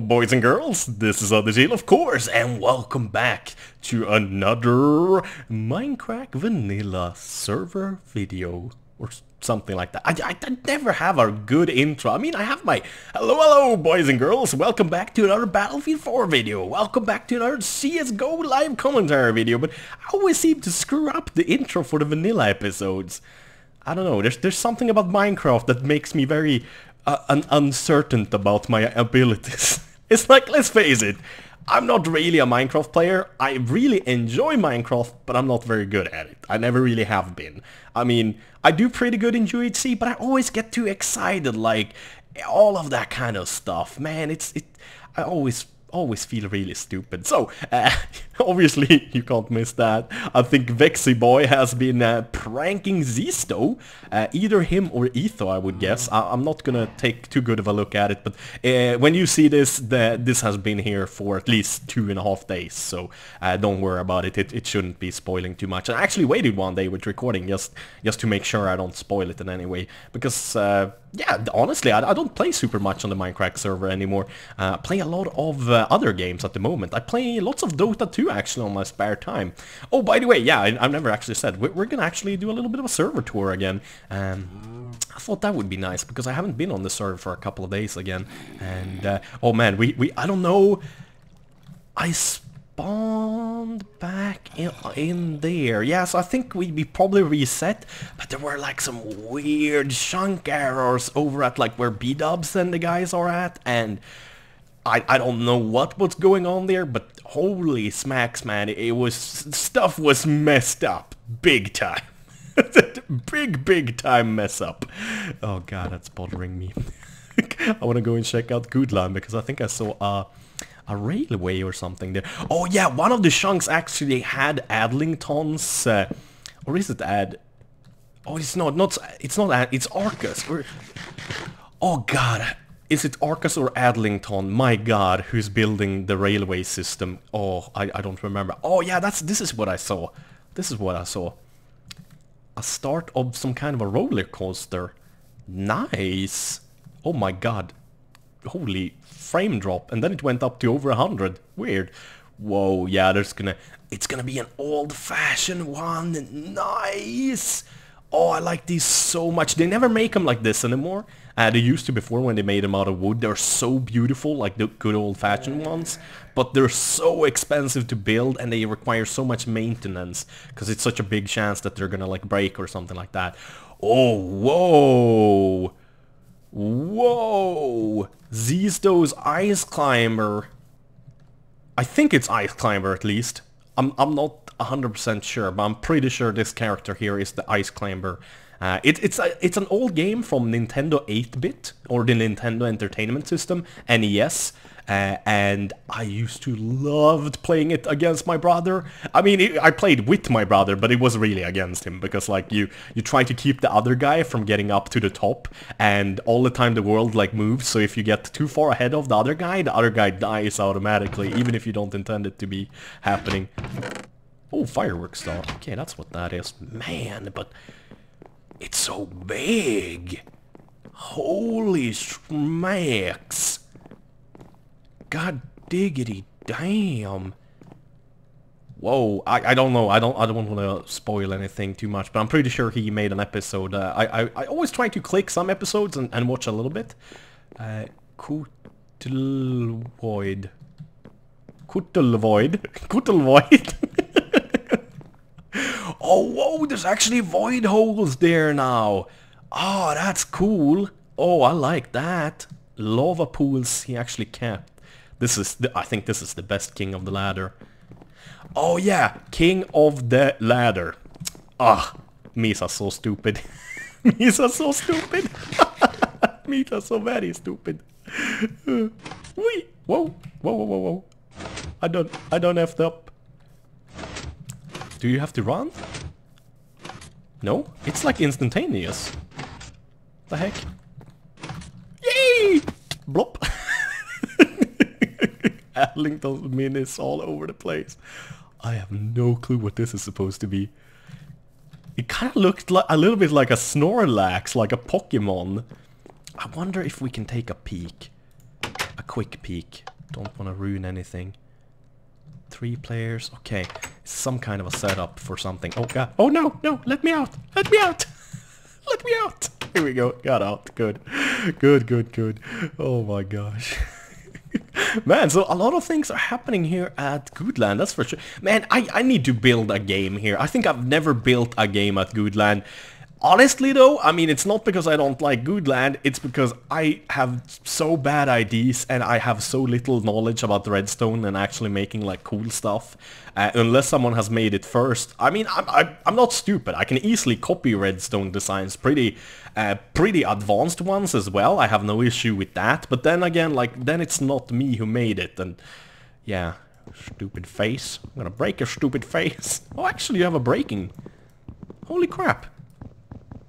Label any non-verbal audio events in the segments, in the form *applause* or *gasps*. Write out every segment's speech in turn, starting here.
Boys and girls. This is AnderZEL, of course, and welcome back to another Minecraft Vanilla server video or something like that. I, I, I, never have a good intro. I mean, I have my hello, hello, boys and girls. Welcome back to another Battlefield 4 video. Welcome back to another CSGO live commentary video. But I always seem to screw up the intro for the vanilla episodes. I don't know. There's there's something about Minecraft that makes me very uh, un uncertain about my abilities. *laughs* it's like, let's face it, I'm not really a Minecraft player. I really enjoy Minecraft, but I'm not very good at it. I never really have been. I mean, I do pretty good in UHC, but I always get too excited, like, all of that kind of stuff. Man, it's, it, I always always feel really stupid. So, uh, *laughs* *laughs* obviously, you can't miss that. I think Vexy Boy has been uh, pranking Zisteau. Uh, either him or Etho, I would guess. I am not gonna take too good of a look at it, but uh, when you see this, the, this has been here for at least two and a half days, so uh, don't worry about it. it. It shouldn't be spoiling too much. I actually waited one day with recording just, just to make sure I don't spoil it in any way, because uh, yeah, honestly, I, I, don't play super much on the Minecraft server anymore. Uh, play a lot of uh, other games at the moment. I play lots of Dota 2 actually on my spare time. Oh, by the way, yeah, I, have never actually said, we're, we're, gonna actually do a little bit of a server tour again. Um, I thought that would be nice because I haven't been on the server for a couple of days again. And, uh, oh man, we, we, I don't know, I spawned back in, in there. Yeah, so I think we, we probably reset, but there were like some weird chunk errors over at like where B-dubs and the guys are at, and I, I don't know what was going on there, but holy smacks, man, it was, stuff was messed up, big time. *laughs* big, big time mess up. Oh god, that's bothering me. *laughs* I want to go and check out Guudeland because I think I saw a a railway or something there. Oh yeah, one of the chunks actually had Adlingtons, uh, or is it Ad? Oh, it's not, not, it's not Ad, it's Arkas. Or, oh god, is it Arkas or Adlington? My god, who's building the railway system? Oh, I, I don't remember. Oh yeah, that's, this is what I saw. This is what I saw. A start of some kind of a roller coaster. Nice. Oh my god. Holy frame drop and then it went up to over 100. Weird. Whoa, yeah, there's gonna... It's gonna be an old-fashioned one. Nice! Oh, I like these so much. They never make them like this anymore. Uh, they used to before when they made them out of wood. They're so beautiful, like the good old-fashioned ones. But they're so expensive to build and they require so much maintenance. Because it's such a big chance that they're gonna like break or something like that. Oh, whoa! Whoa! Zisteau's Ice Climber. I think it's Ice Climber at least. I'm, I'm not 100% sure, but I'm pretty sure this character here is the Ice Climber. Uh, it, it's a, it's an old game from Nintendo 8-bit, or the Nintendo Entertainment System, NES, uh, and I used to loved playing it against my brother. I mean, it, I played with my brother, but it was really against him because like you you try to keep the other guy from getting up to the top, and all the time the world like moves. So if you get too far ahead of the other guy, the other guy dies automatically, even if you don't intend it to be happening. Oh, fireworks star. Okay, that's what that is. Man, but it's so big. Holy smacks. God diggity damn. Whoa, I, I don't know. I don't I don't want to spoil anything too much, but I'm pretty sure he made an episode. Uh, I, I I always try to click some episodes and, and watch a little bit. Uh, Kutelvoid. Kutelvoid. *laughs* Kutelvoid. Oh, whoa, there's actually void holes there now. Oh, that's cool. Oh, I like that. Lava pools he actually kept. This is, the, I think this is the best King of the Ladder. Oh yeah, King of the Ladder. Ah, Misa so stupid. *laughs* Misa so stupid. *laughs* Misa so very stupid. *laughs* Wee. Whoa, whoa, whoa, whoa, whoa. I don't, I don't have up. Do you have to run? No? It's like instantaneous. The heck? Yay! Blop. *laughs* Adlington minis all over the place. I have no clue what this is supposed to be. It kind of looked like a little bit like a Snorlax, like a Pokemon. I wonder if we can take a peek. a quick peek. Don't want to ruin anything. Three players. Okay, some kind of a setup for something. Oh god. Oh no, no, let me out. Let me out. *laughs* let me out. Here we go. Got out. Good. Good, good, good. Oh my gosh. *laughs* Man, so a lot of things are happening here at Guudeland, that's for sure. Man, I, I need to build a game here. I think I've never built a game at Guudeland. Honestly though, I mean it's not because I don't like Guudeland, it's because I have so bad ideas and I have so little knowledge about Redstone and actually making like cool stuff. Uh, unless someone has made it first. I mean, I'm, I'm, I'm not stupid. I can easily copy Redstone designs, pretty uh, pretty advanced ones as well. I have no issue with that. But then again, like, then it's not me who made it. And yeah, stupid face. I'm gonna break your stupid *laughs* face. Oh, actually you have a breaking. Holy crap.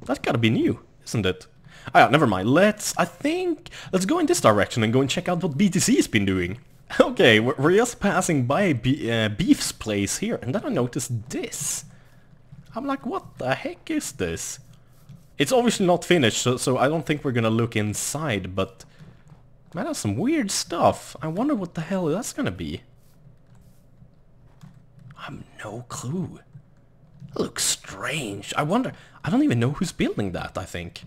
That's gotta be new, isn't it? Oh yeah, never mind. Let's, I think, let's go in this direction and go and check out what BTC's been doing. *laughs* Okay, we're, just passing by uh, Beef's place here, and then I noticed this. I'm like, what the heck is this? It's obviously not finished, so, so I don't think we're gonna look inside, but... Man, that's some weird stuff. I wonder what the hell that's gonna be. I have no clue. It looks strange. I wonder... I don't even know who's building that, I think.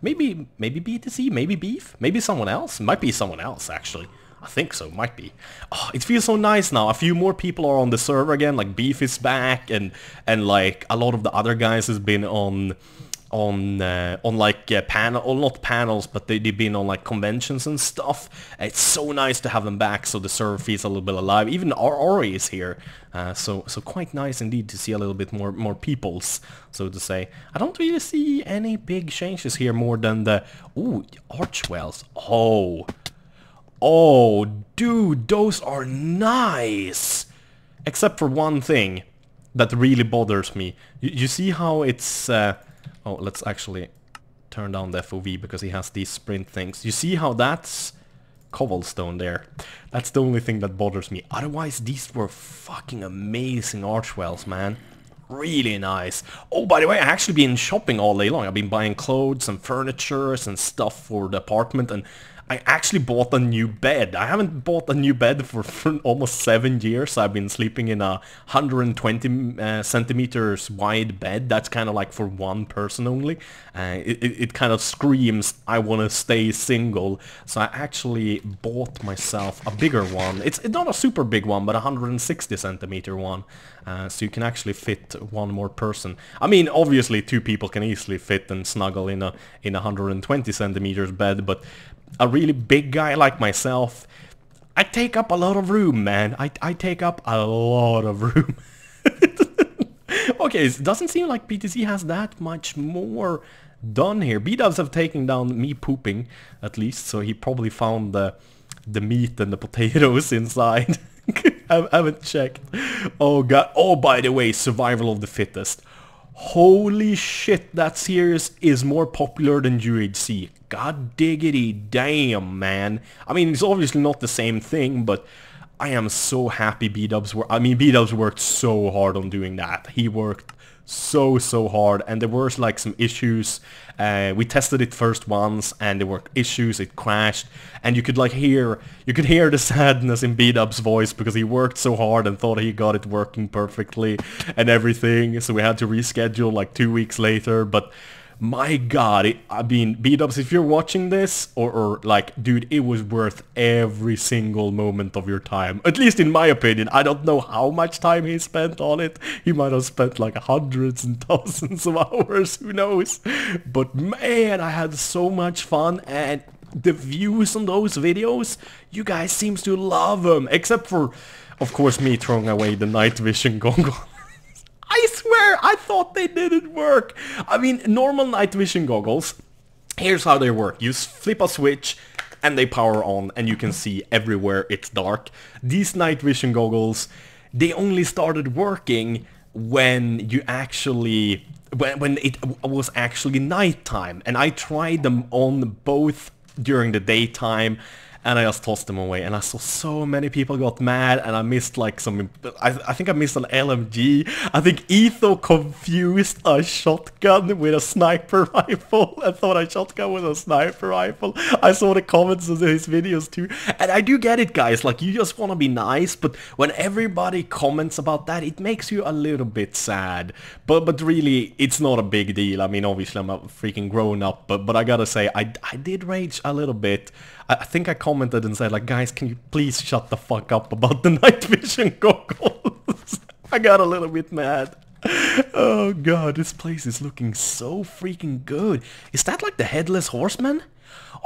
Maybe, maybe BTC, maybe Beef, maybe someone else. Might be someone else, actually. I think so, might be. Oh, it feels so nice now. A few more people are on the server again, like Beef is back, and and like a lot of the other guys has been on on uh, on like uh, panel, or not panels, but they, they've been on like conventions and stuff. It's so nice to have them back, so the server feels a little bit alive. Even Ori is here, uh, so so quite nice indeed to see a little bit more more peoples, so to say. I don't really see any big changes here more than the ooh archwells. Oh, oh, dude, those are nice. Except for one thing that really bothers me. You, you see how it's uh, Oh, let's actually turn down the FOV because he has these sprint things. You see how that's cobblestone there? That's the only thing that bothers me. Otherwise, these were fucking amazing archwells, man. Really nice. Oh, by the way, I actually been shopping all day long. I've been buying clothes and furniture and stuff for the apartment and I actually bought a new bed. I haven't bought a new bed for, for almost seven years. I've been sleeping in a 120 uh, centimeters wide bed. That's kind of like for one person only. Uh, it, it, it, kind of screams, I want to stay single. So I actually bought myself a bigger one. It's, not a super big one, but a 160 centimeter one. Uh, so you can actually fit one more person. I mean, obviously two people can easily fit and snuggle in a in a 120 centimeters bed, but a really big guy like myself, I take up a lot of room, man. I, I take up a lot of room. *laughs* okay, it doesn't seem like PTC has that much more done here. B-dubs have taken down me pooping, at least, so he probably found the the meat and the potatoes *laughs* inside. I *laughs* haven't checked. Oh god. Oh, by the way, survival of the fittest. Holy shit, that series is more popular than UHC. God diggity damn, man. I mean, it's obviously not the same thing, but I am so happy B-Dubs were... I mean, B-Dubs worked so hard on doing that. He worked so so hard. And there were like some issues uh, we tested it first once and there were issues it crashed. And you could like hear you could hear the *laughs* sadness in B-Dub's voice because he worked so hard and thought he got it working perfectly and everything. So we had to reschedule like two weeks later. But my god, it, I mean, B-dubs, if you're watching this, or, or like, dude, it was worth every single moment of your time. At least in my opinion. I don't know how much time he spent on it. He might have spent like hundreds and *laughs* thousands of hours, who knows. But man, I had so much fun and the views on those videos, you guys seems to love them. Except for, of course, me throwing away the night vision goggle. I swear, I thought they didn't work. I mean, normal night vision goggles, here's how they work. You flip a switch and they power on and you can see everywhere it's dark. These night vision goggles, they only started working when you actually when, when it was actually nighttime and I tried them on both during the daytime and I just tossed them away. And I saw so many people got mad, and I missed like some. I, I think I missed an LMG. I think Etho confused a shotgun with a sniper *laughs* rifle. I thought a shotgun was a sniper rifle. I saw the comments of his videos too, and I do get it, guys. Like you just want to be nice, but when everybody comments about that, it makes you a little bit sad. But but really, it's not a big deal. I mean, obviously, I'm a freaking grown up, but but I gotta say, I I did rage a little bit. I think I commented and said like, guys, can you please shut the fuck up about the *laughs* night vision goggles? *laughs* I got a little bit mad. Oh god, this place is looking so freaking good. Is that like the Headless Horseman?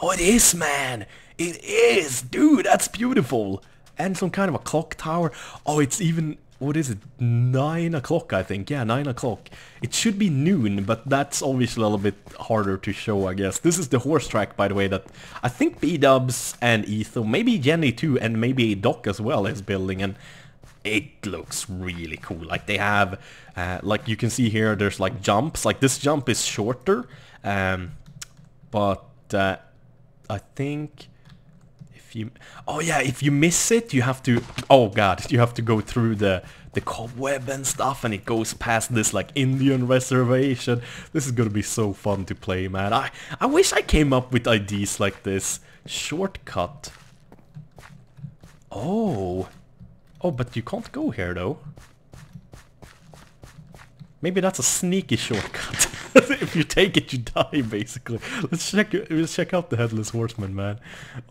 Oh, it is, man. It is. Dude, that's beautiful. And some kind of a clock tower. Oh, it's even what is it? Nine o'clock, I think. Yeah, nine o'clock. It should be noon, but that's obviously a little bit harder to show, I guess. This is the horse track, by the way, that I think B-Dubs and Etho, maybe Jenny too, and maybe Doc as well is building, and it looks really cool. Like they have, uh, like you can see here, there's like jumps. Like this jump is shorter, um, but uh, I think you oh yeah if you miss it you have to oh god you have to go through the the cobweb and stuff and it goes past this like Indian reservation. This is gonna be so fun to play man. I I wish I came up with ideas like this. Shortcut. Oh. Oh but you can't go here though maybe that's a sneaky shortcut *laughs* if you take it, you die, basically. Let's check let's check out the Headless Horseman, man.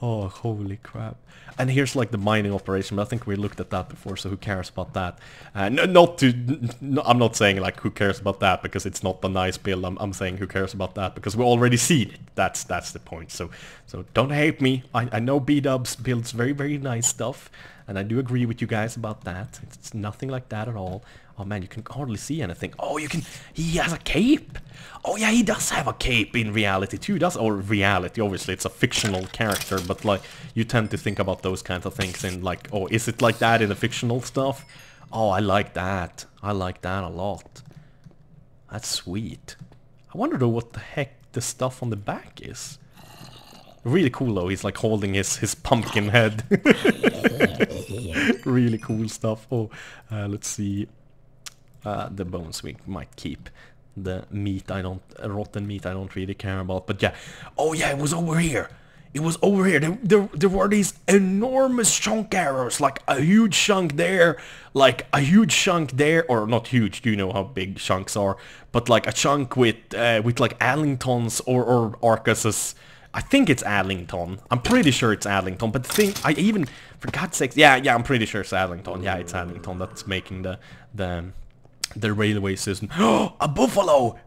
Oh, holy crap. And here's like the mining operation, but I think we looked at that before, so who cares about that? Uh, no, not to, no, I'm not saying like who cares about that because it's not a nice build. I'm, I'm saying who cares about that because we already seen it. That's that's the point. So so don't hate me. I, I know B-Dubs builds very very nice stuff, and I do agree with you guys about that. It's nothing like that at all. Oh man, you can hardly see anything. Oh, you can... He has a cape! Oh yeah, he does have a cape in reality too. Does or reality? Obviously, it's a fictional character, but like you tend to think about those kinds of things in like, oh, is it like that in the fictional stuff? Oh, I like that. I like that a lot. That's sweet. I wonder though what the heck the stuff on the back is. Really cool though. He's like holding his his pumpkin head. *laughs* really cool stuff. Oh, uh, let's see. Uh, the bones we might keep. The meat I don't, rotten meat I don't really care about. But yeah, oh yeah, it was over here. It was over here. There, there, there were these enormous chunk arrows, like a huge chunk there, like a huge chunk there, or not huge. Do you know how big chunks are? But like a chunk with, uh, with like Adlingtons or or Arkases. I think it's Adlington. I'm pretty sure it's Adlington. But the thing, I even, for God's sakes, yeah, yeah, I'm pretty sure it's Adlington. Yeah, it's Adlington that's making the the the railway system. *gasps* a buffalo!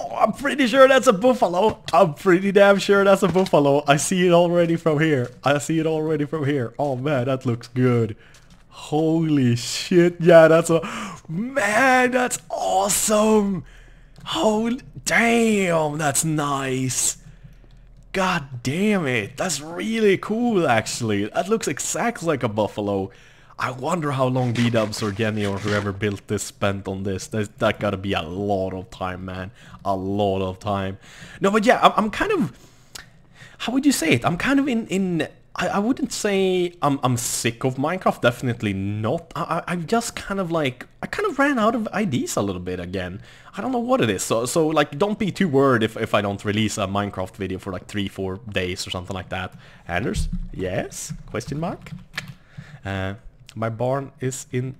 Oh, I'm pretty sure that's a buffalo. I'm pretty damn sure that's a buffalo. I see it already from here. I see it already from here. Oh man, that looks good. Holy shit. Yeah, that's a... Man, that's awesome. Holy... Damn, that's nice. God damn it. That's really cool, actually. That looks exactly like a buffalo. I wonder how long B-Dubs or Jenny or whoever built this spent on this. That, that gotta be a lot of time, man. A lot of time. No, but yeah, I'm, I'm kind of... How would you say it? I'm kind of in... in I, I wouldn't say I'm, I'm sick of Minecraft. Definitely not. I, I, I'm just kind of like... I kind of ran out of ideas a little bit again. I don't know what it is. So, so like, don't be too worried if, if I don't release a Minecraft video for like three, four days or something like that. Anders? Yes? Question mark? Uh, my barn is in...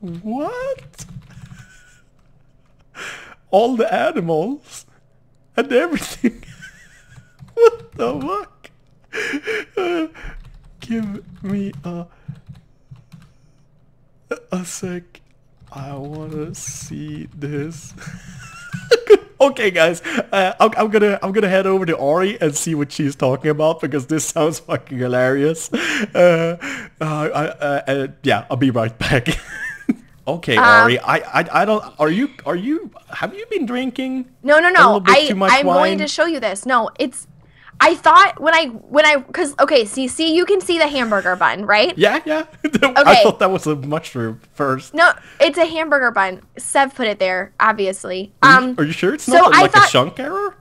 What? All the animals and everything. *laughs* what the fuck? Uh, give me a a sec. I wanna see this. *laughs* okay, guys, uh, I'm, I'm, gonna I'm gonna head over to Ari and see what she's talking about because this *laughs* sounds fucking hilarious. Uh, uh, uh, uh yeah, I'll be right back. *laughs* okay, um, Ari, I, I I don't. Are you are you? Have you been drinking? No, no, no. I I'm wine? going to show you this. No, it's I thought when I when I because okay, see, see, you can see the hamburger bun, right? Yeah, yeah. *laughs* okay. I thought that was a mushroom first. No, it's a hamburger bun. Sev put it there, obviously. Are you, um, are you sure it's not so like thought, a chunk error?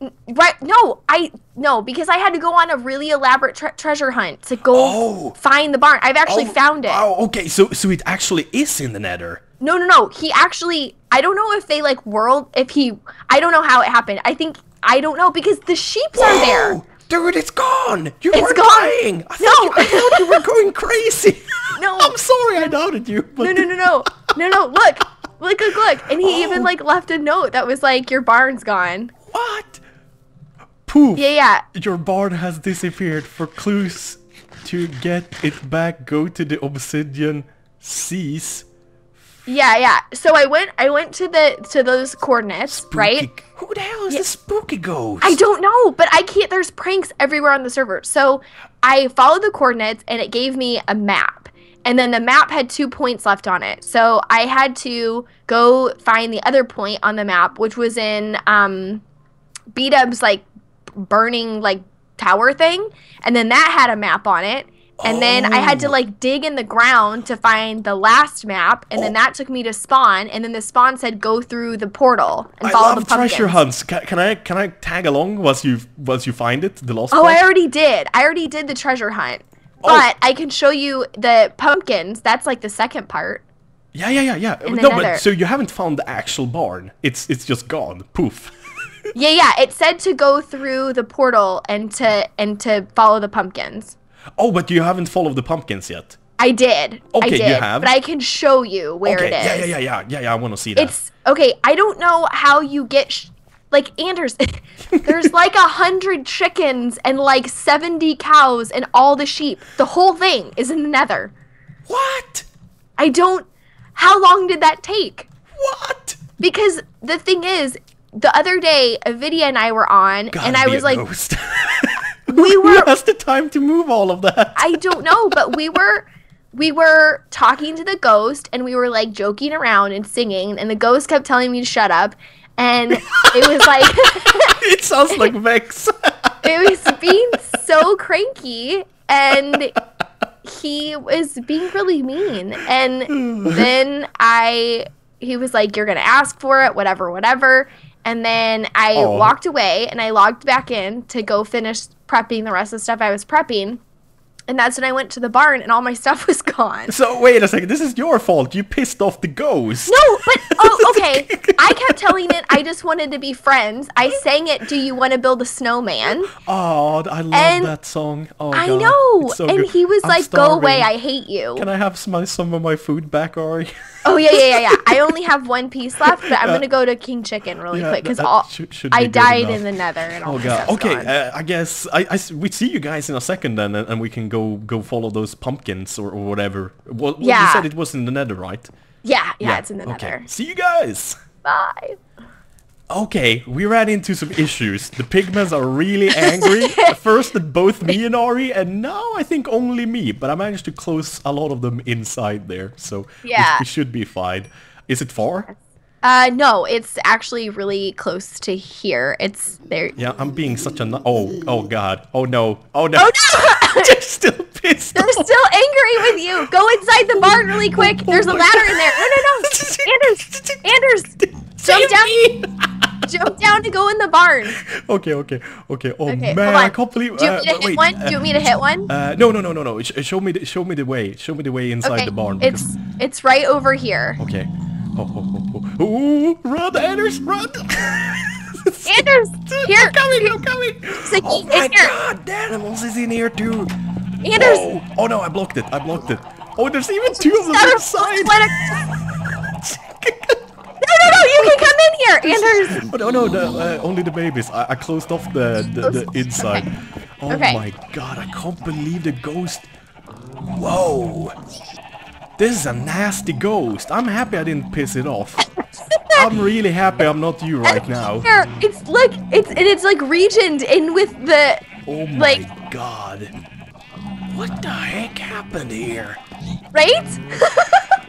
Right? No, I no because I had to go on a really elaborate tre treasure hunt to go oh. find the barn. I've actually oh, found it. Oh, okay. So so it actually is in the Nether. No, no, no. He actually. I don't know if they like world. If he. I don't know how it happened. I think. I don't know because the sheeps are there. Dude, it's gone! You it's were gone. lying! I no! Thought you, I thought you were going *laughs* crazy! No! I'm sorry I doubted you, but... No, no, no, no! No, no, look! Look, look, look! And he oh. even, like, left a note that was like, your barn's gone. What? Poof! Yeah, yeah. Your barn has disappeared. For clues to get it back, go to the obsidian seas yeah, yeah. So I went I went to the to those coordinates, spooky. right? Who the hell is yeah. the spooky ghost? I don't know, but I can't there's pranks everywhere on the server. So I followed the coordinates and it gave me a map. And then the map had two points left on it. So I had to go find the other point on the map, which was in um B-Dub's like burning like tower thing. And then that had a map on it. And oh. then I had to oh. like dig in the ground to find the last map, and oh. then that took me to spawn, and then the spawn said go through the portal and I follow love the pumpkins. treasure hunts. Can, can, I can I tag along once you once you find it, the lost? Oh, I already did. I already did the treasure hunt, oh. but I can show you the pumpkins. That's like the second part. Yeah, yeah, yeah, yeah. No, but so you haven't found the actual barn. It's it's just gone. Poof. yeah, yeah. It said to go through the portal and to and to follow the pumpkins. Oh, but you haven't followed the pumpkins yet. I did. Okay, I did, you have. But I can show you where okay. it is. Yeah, yeah, yeah, yeah, yeah, yeah. I want to see that. It's okay. I don't know how you get like Anders. *laughs* there's like a hundred chickens and like seventy cows and all the sheep. The whole thing is in the Nether. What? I don't. How long did that take? What? Because the thing is, the other day, Avidya and I were on, Gotta and I was like, *laughs* *laughs* we were. Has the time to move all of that? I don't know, but we were we were talking to the ghost and we were like joking around and singing and the ghost kept telling me to shut up and it was like *laughs* it sounds like vex *laughs* it was being so cranky and he was being really mean and *sighs* then i he was like you're gonna ask for it whatever whatever and then I oh. walked away and I logged back in to go finish prepping the rest of the stuff I was prepping. And that's when I went to the barn and all my *laughs* stuff was gone. So wait a second, this is your fault. You pissed off the ghost. No, but *laughs* oh okay. I kept telling it I just wanted to be friends. I sang it, Do you want to build a snowman? Oh, I love and that song. Oh I God. know. So and good. he was I'm like, starving. Go away, I hate you. Can I have some, some of my food back, Ari? *laughs* Oh yeah, yeah, yeah, yeah. I *laughs* only have one piece left, but I'm gonna go to King Chicken really yeah, quick because all should, should I died enough. in the Nether and all. Oh god. Okay, uh, I guess I, I we see you guys in a second then, and, and we can go go follow those pumpkins or, or whatever. What, yeah. You said it was in the Nether, right? Yeah, yeah, yeah. it's in the okay. Nether. See you guys. Bye. Okay, we ran into some issues. The pigments are really angry. *laughs* First at both me and Ari, and now I think only me. But I managed to close a lot of them inside there, so yeah. we, we should be fine. Is it far? Uh, no, it's actually really close to here. It's there. Yeah, I'm being such a oh oh god oh no oh no. Oh no! *laughs* They're still pissed. They're still angry with you. Go inside the barn really quick. There's a ladder in there. No no no, *laughs* Anders, Anders. Jump down. Jump down to go in the barn. Okay, okay, okay. Oh okay, man, I can't believe. Do you want me to uh, hit wait, one? Uh, Do you want me to hit one? Uh, no, no, no, no, no. Show me, the, show me the way. Show me the way inside okay. the barn. It's, it's right over here. Okay. Oh, oh, oh, oh. Ooh, run, Anders, run. *laughs* Anders, here. I'm coming, I'm coming. So oh my here. god, the animals is in here too. Anders. Oh, oh no, I blocked it. I blocked it. Oh, there's even two of them inside *laughs* *laughs* you can come in here, Anders. *laughs* Oh, no, no, no uh, only the babies. I, I closed off the, the, the inside. Okay. Oh okay. my god, I can't believe the ghost. Whoa. This is a nasty ghost. I'm happy I didn't piss it off. *laughs* I'm really happy I'm not you right now. It's like it's and it's like regioned in with the Oh my like, god. What the heck happened here? Right? *laughs*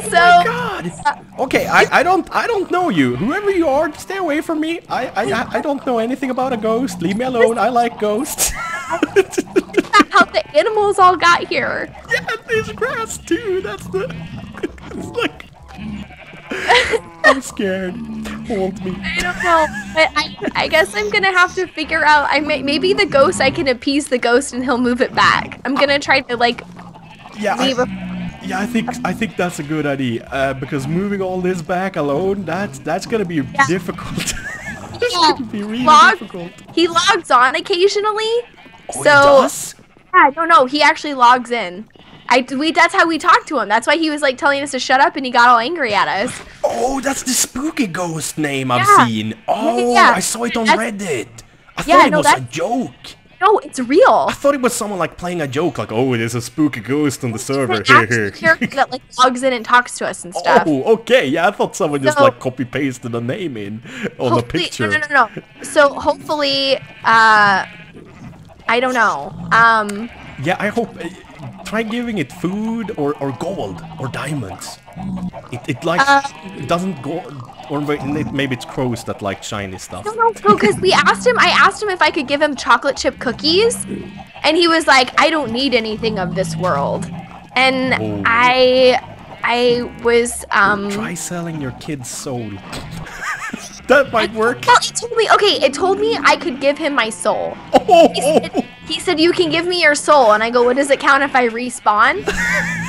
Oh so, my god! Uh, okay, I, I don't I don't know you. Whoever you are, stay away from me. I I I don't know anything about a ghost. Leave me alone. I like ghosts. how the animals all got here. *laughs* Yeah, there's grass too. That's the. It's like. I'm scared. hold me. I don't know. But I, I guess I'm gonna have to figure out. I may, maybe the ghost. I can appease the ghost and he'll move it back. I'm gonna try to like Yeah, leave I, a. yeah, I think I think that's a good idea. Uh, because moving all this back alone, that's that's gonna be difficult. *laughs* it's Yeah. gonna be really Log- difficult. He logs on occasionally. Oh, so yeah, no, no, he actually logs in. I we that's how we talked to him. That's why he was like telling us to shut up and he got all angry at us. Oh, that's the spooky ghost name I've Yeah. seen. Oh, Yeah. I saw it on That's- Reddit. I Yeah, thought it no, was a joke. No, it's real. I thought it was someone like playing a joke, like, oh, there's a spooky ghost on the server. It's an actual character that like logs in and talks to us and stuff. Oh, okay. Yeah, I thought someone just like copy pasted a name in on a Hopefully- picture. No, no, no, no. So hopefully, uh, I don't know. Um, Yeah, I hope. Uh, try giving it food or, or gold or diamonds. It, it likes. Uh, it doesn't go. Or maybe it's crows that like shiny stuff. no, no, because we asked him. I asked him if I could give him chocolate chip cookies, and he was like, "I don't need anything of this world." And Oh. I, I was um. Try selling your kid's soul. *laughs* that might work. Well, it told me. Okay, it told me I could give him my soul. Oh, He said, he said, "You can give me your soul," and I go, "What does it count if I respawn?" *laughs*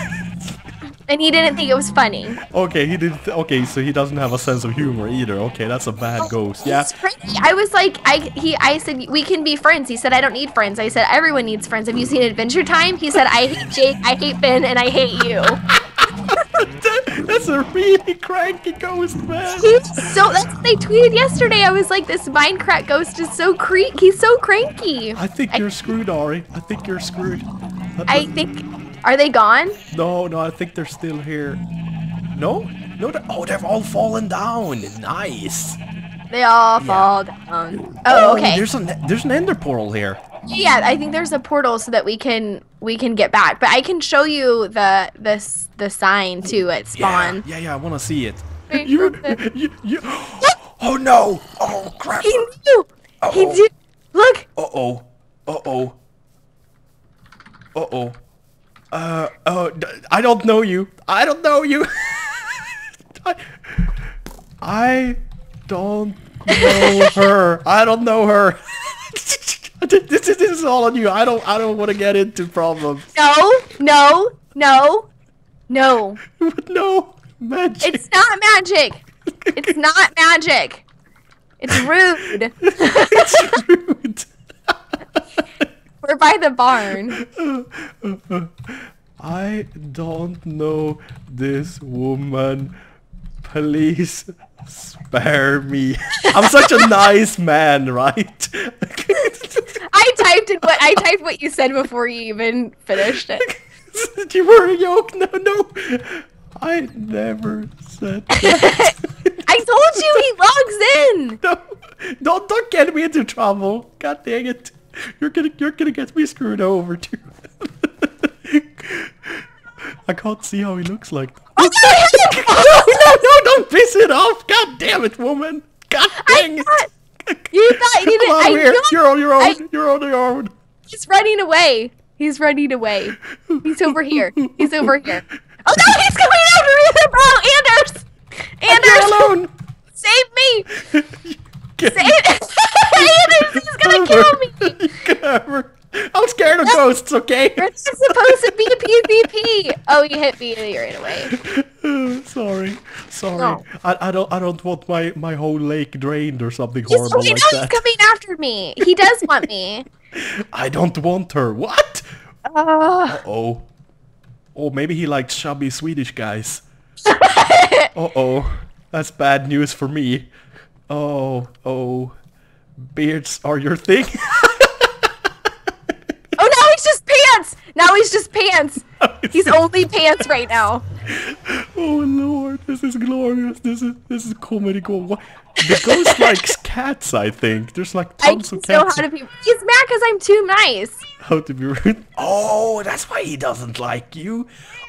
and he didn't think it was funny. Okay, he did. okay, so he doesn't have a sense of humor either. Okay, that's a bad oh, ghost. Yeah. Crazy. I was like, I he, I said we can be friends. He said I don't need friends. I said everyone needs friends. Have you seen Adventure Time? He said I hate Jake, I hate Finn, and I hate you. *laughs* *laughs* that's a really cranky ghost, man. He's so. That's what they tweeted yesterday. I was like, this Minecraft ghost is so creep. He's so cranky. I think you're screwed, Ari. I think you're screwed. I think. Are they gone? No, no, I think they're still here. No? No, they oh, they've all fallen down. Nice. They all fall down. Oh, okay. There's an there's an ender portal here. Yeah, I think there's a portal so that we can we can get back. But I can show you the the the sign too at spawn. Yeah, yeah, yeah I want to see it. You, you, you. Oh no! Oh crap! He knew. He Uh-oh. did. Look. Uh oh. Uh oh. Uh oh. Uh oh. I don't know you. I don't know you. *laughs* I, I don't know *laughs* her. I don't know her. *laughs* this is this is all on you. I don't I don't want to get into problems. No. No. No. No. no magic. It's not magic. It's not magic. It's rude. It's rude. We're by the barn. I don't know this woman. Please spare me. I'm such a nice man, right? I typed in what I typed what you said before you even finished it. *laughs* you were a yoke. No, no. I never said *laughs* that. I told you he logs in. *laughs* no, don't don't get me into trouble. God dang it. You're gonna you're gonna get me screwed over too. I can't see how he looks like. Oh, *laughs* *laughs* no, no, no, don't piss it off. God damn it, woman. God dang it. *laughs* you thought you didn't. Come on here. You're on your own. I- You're on your own. He's running away. He's running away. He's over here. He's over here. Oh no, he's coming after me! Bro, Anders! Anders! alone. Save me! Get Save Anders, *laughs* he's gonna kill me! *laughs* I'm scared of ghosts, okay? *laughs* We're not supposed to be a PvP! Oh, you hit me right away. *sighs* sorry, sorry. No. I, I don't I don't want my my whole lake drained or something He's, horrible okay, like no, he's that. coming after me. He does want me. I don't want her. What? Uh, Oh. Oh, maybe he likes chubby Swedish guys. uh oh. That's bad news for me. Oh, oh. Beards are your thing? *laughs* oh, now he's just pants! Now he's just pants! He's only pants right now. *laughs* oh lord, this is glorious. This is this is comedy gold. The ghost *laughs* likes cats, I think. There's like tons of just know cats. how to be. He's mad because I'm too nice. How to be rude. Oh, that's why he doesn't like you.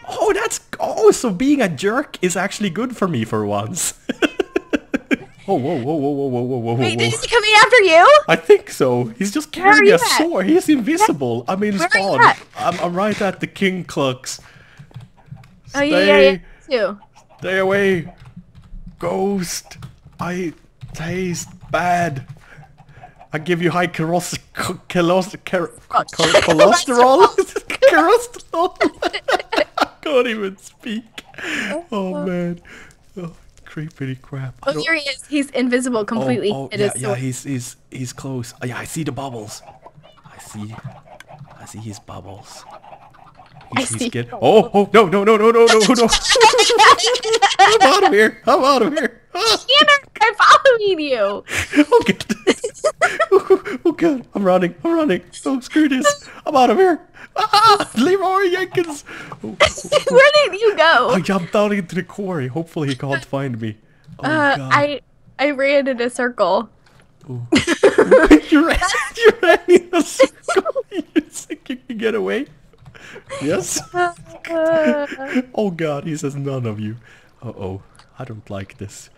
Oh, that's oh, so being a jerk is actually good for me for once. Oh, whoa, whoa, whoa, whoa, whoa, whoa, whoa, Wait, whoa. is he coming after you? I think so. He's just carrying a at? sword. He's invisible. I'm in Where spawn. I'm, I'm right at the king clucks. Oh yeah, yeah, yeah. Stay, Too. stay away. Ghost. I taste bad. I give you high cholesterol. Cholesterol. Cholesterol. I can't even speak. *laughs* Oh man. Oh, creepy crap. Oh, here he is. He's invisible completely. Oh, oh It yeah, yeah, he's he's he's close. Oh, yeah, I see the bubbles. I see, I see his bubbles. I He's, see get- Oh, oh, no, no, no, no, no, no, no! *laughs* *laughs* I'm out of here! I'm out of here! Ah, Tanner, I'm following you. *laughs* oh god! oh god! I'm running! I'm running! Oh, screw this! I'm out of here! Ah, *laughs* Leeroy Jenkins! *laughs* Where did you go? I jumped down into the quarry. Hopefully he can't find me. Oh Uh, god! I I ran in a circle. *laughs* you ran, you ran in a circle. You think you can get away? Yes. Oh God, he says none of you. Uh oh, I don't like this.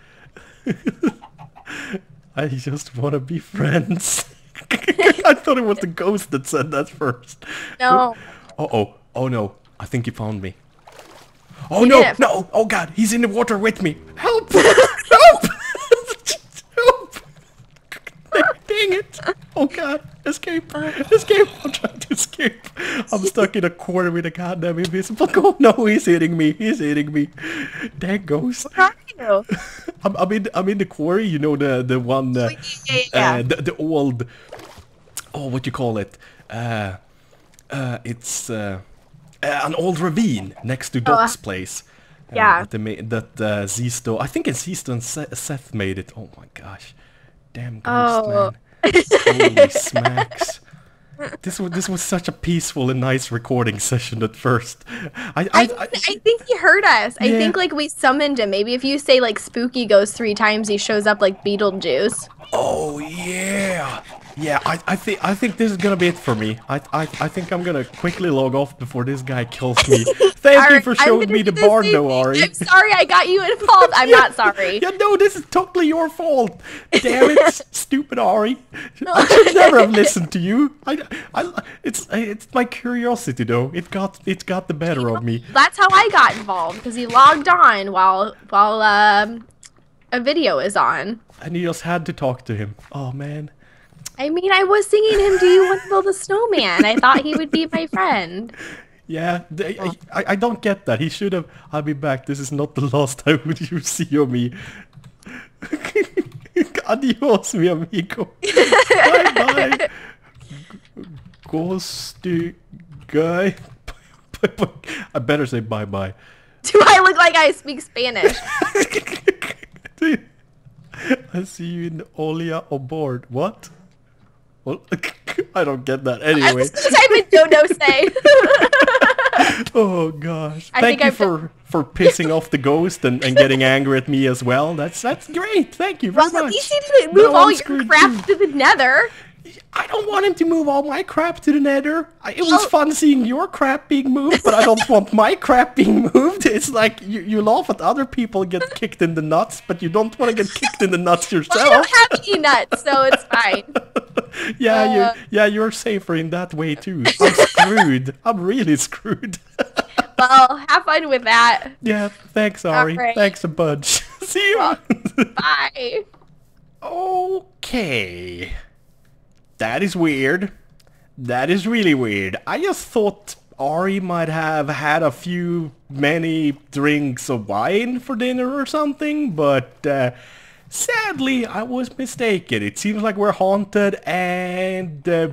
I just want to be friends. *laughs* I thought it was the ghost that said that first. no. Uh oh, oh no, I think he found me. Oh He no, no, oh God, he's in the water with me. Help! *laughs* Help! Help! Dang it! Oh God, escape! Escape! I'm trying to escape. I'm stuck in a corner with a goddamn invisible ghost. No, he's hitting me. He's hitting me. Dang ghost. *laughs* I'm, I'm in I'm in the quarry. You know the the one uh, yeah, yeah, yeah. Uh, the, the old oh what you call it uh, uh, it's uh, uh, an old ravine next to Doc's place. Uh, yeah. that that uh, Zisteau. I think it's Zisteau and Se- Seth made it. Oh my gosh, damn ghost Oh. man! Holy smacks! *laughs* This was this was such a peaceful and nice recording session at first. I I, I, I, think he heard us. I think like we summoned him. Maybe if you say like spooky goes three times, he shows up like Beetlejuice. Oh yeah, yeah. I, I think I think this is gonna be it for me. I I, I think I'm gonna quickly log off before this guy kills me. *laughs* Thank you for showing me the barn, same though, thing. Ari. I'm sorry I got you involved. I'm not sorry. *laughs* Yeah, no, this is totally your fault. *laughs* Damn it, stupid Ari. I should never have listened to you. I, I, it's it's my curiosity though. It got it got the better of me. That's how I got involved because he logged on while while um a video is on. And you just had to talk to him. Oh man. I mean, I was singing him "Do You Want to Build a Snowman." I thought he would be my friend. Yeah, th- I, I, I don't get that. He should have. I'll be back. This is not the last *laughs* time you see of me. *laughs* Adios, mi amigo. *laughs* bye bye. Ghosty guy. *laughs* I better say bye bye. Do I look like I speak Spanish? *laughs* I see you in Olia aboard. What? Well, *laughs* I don't get that. Anyway. gonna type in "Dodo say." Oh gosh! I Thank you I've for for pissing off the ghost and, and getting angry at me as well. That's that's great. Thank you very well, at least you didn't No, move all your crap too. to the Nether. I don't want him to move all my crap to the Nether. I, it was Oh. fun seeing your crap being moved, but I don't *laughs* want my crap being moved. It's like you, you laugh at other people get kicked in the nuts, but you don't want to get kicked in the nuts *laughs* yourself. well, I don't have any nuts, so it's fine. *laughs* yeah, Uh. you yeah you're safer in that way too. I'm screwed. I'm really screwed. Well, have fun with that. yeah, thanks Ari. Alright. Thanks a bunch. See you. Well- Bye. Okay. That is weird. That is really weird. I just thought Ari might have had a few many drinks of wine for dinner or something, but uh, sadly I was mistaken. It seems like we're haunted and uh,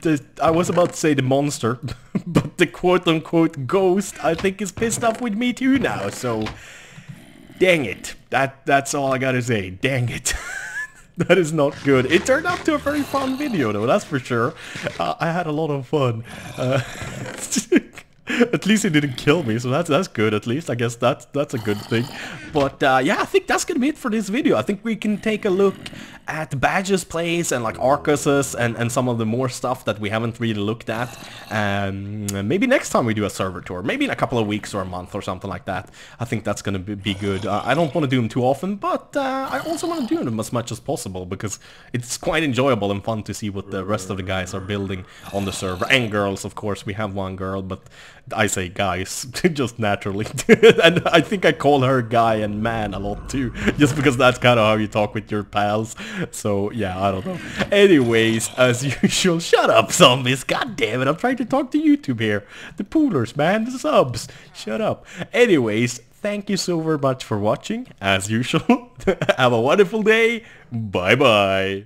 the I was about to say the monster, *laughs* but the quote-unquote ghost I think is pissed off with me too now, so dang it. That that's all I gotta say. Dang it. *laughs* *laughs* that is not good. It turned out to a very fun video though, that's for sure. Uh, I had a lot of fun. Uh, *laughs* *laughs* at least he didn't kill me, so that's that's good at least. I guess that's that's a good thing. But uh, yeah, I think that's gonna be it for this video. I think we can take a look at Baj's place and like Arkas's and, and some of the more stuff that we haven't really looked at. Um, maybe next time we do a server tour, maybe in a couple of weeks or a month or something like that. I think that's gonna be, be good. Uh, I don't want to do them too often, but uh, I also want to do them as much as possible because it's quite enjoyable and fun to see what the rest of the guys are building on the server. And girls, of course, we have one girl, but I say guys, *laughs* just naturally. *laughs* and I think I call her guy and man a lot too, *laughs* just because that's kind of how you talk with your pals. So yeah, I don't know. Anyways, as usual, shut up zombies, god damn it, I'm trying to talk to YouTube here. The poolers, man, the subs, shut up. Anyways, thank you so very much for watching, as usual. Have a wonderful day, bye bye.